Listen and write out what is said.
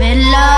Villa.